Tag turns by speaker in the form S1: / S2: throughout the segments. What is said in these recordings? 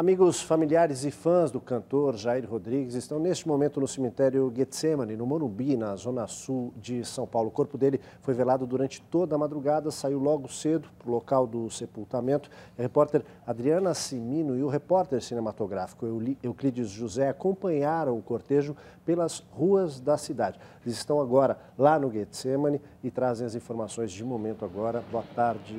S1: Amigos, familiares e fãs do cantor Jair Rodrigues estão neste momento no cemitério Getsemane, no Morumbi, na zona sul de São Paulo. O corpo dele foi velado durante toda a madrugada, saiu logo cedo para o local do sepultamento. A repórter Adriana Simino e o repórter cinematográfico Euclides José acompanharam o cortejo pelas ruas da cidade. Eles estão agora lá no Getsemane e trazem as informações de momento agora. Boa tarde,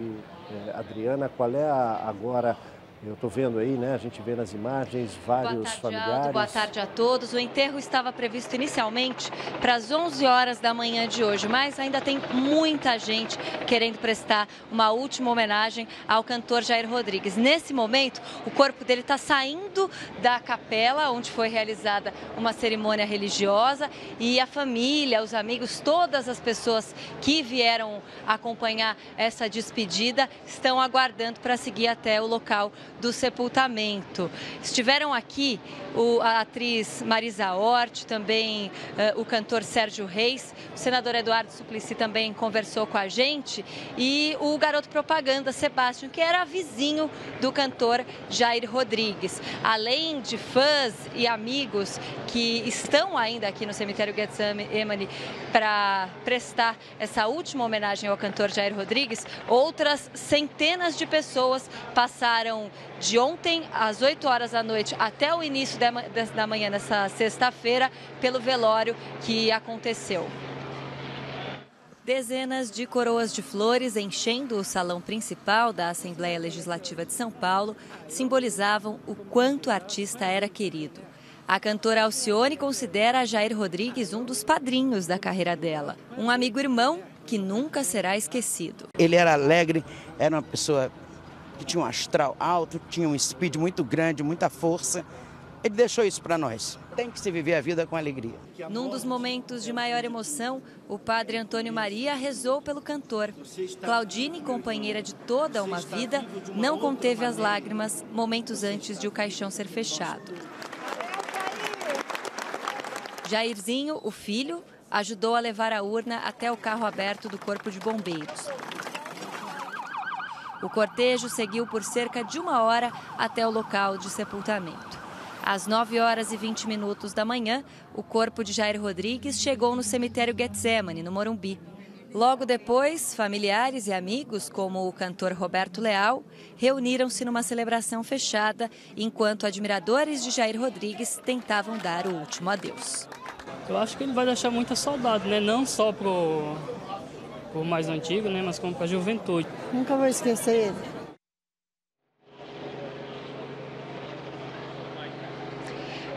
S1: eh, Adriana. Qual é a, agora eu estou vendo aí, né? A gente vê nas imagens vários boa tarde, familiares. Aldo,
S2: boa tarde a todos. O enterro estava previsto inicialmente para as 11 horas da manhã de hoje, mas ainda tem muita gente querendo prestar uma última homenagem ao cantor Jair Rodrigues. Nesse momento, o corpo dele está saindo da capela onde foi realizada uma cerimônia religiosa e a família, os amigos, todas as pessoas que vieram acompanhar essa despedida estão aguardando para seguir até o local do sepultamento. Estiveram aqui o, a atriz Marisa Hort, também uh, o cantor Sérgio Reis, o senador Eduardo Suplicy também conversou com a gente e o garoto propaganda Sebastião, que era vizinho do cantor Jair Rodrigues. Além de fãs e amigos que estão ainda aqui no cemitério Getsemane para prestar essa última homenagem ao cantor Jair Rodrigues, outras centenas de pessoas passaram de ontem às 8 horas da noite até o início da manhã nessa sexta-feira pelo velório que aconteceu. Dezenas de coroas de flores enchendo o salão principal da Assembleia Legislativa de São Paulo simbolizavam o quanto o artista era querido. A cantora Alcione considera Jair Rodrigues um dos padrinhos da carreira dela, um amigo irmão que nunca será esquecido.
S3: Ele era alegre, era uma pessoa que tinha um astral alto, tinha um speed muito grande, muita força. Ele deixou isso para nós. Tem que se viver a vida com alegria.
S2: Num dos momentos de maior emoção, o padre Antônio Maria rezou pelo cantor. Claudine, companheira de toda uma vida, não conteve as lágrimas momentos antes de o caixão ser fechado. Jairzinho, o filho, ajudou a levar a urna até o carro aberto do Corpo de Bombeiros. O cortejo seguiu por cerca de uma hora até o local de sepultamento. Às 9 horas e 20 minutos da manhã, o corpo de Jair Rodrigues chegou no cemitério Getsemane, no Morumbi. Logo depois, familiares e amigos, como o cantor Roberto Leal, reuniram-se numa celebração fechada, enquanto admiradores de Jair Rodrigues tentavam dar o último adeus.
S4: Eu acho que ele vai deixar muita saudade, né? não só pro por mais antigo, né, mas como para a juventude.
S5: Nunca vou esquecer ele.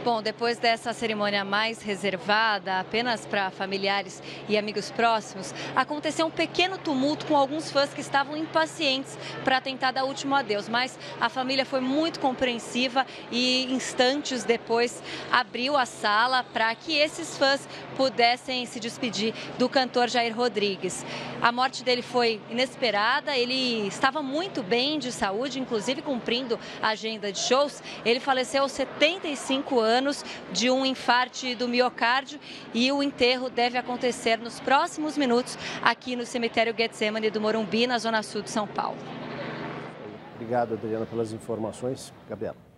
S2: Bom, depois dessa cerimônia mais reservada apenas para familiares e amigos próximos, aconteceu um pequeno tumulto com alguns fãs que estavam impacientes para tentar dar último adeus. Mas a família foi muito compreensiva e instantes depois abriu a sala para que esses fãs pudessem se despedir do cantor Jair Rodrigues. A morte dele foi inesperada, ele estava muito bem de saúde, inclusive cumprindo a agenda de shows. Ele faleceu aos 75 anos anos de um infarte do miocárdio e o enterro deve acontecer nos próximos minutos aqui no cemitério Getsemane do Morumbi, na zona sul de São Paulo.
S1: Obrigado, Adriana, pelas informações. Gabriela.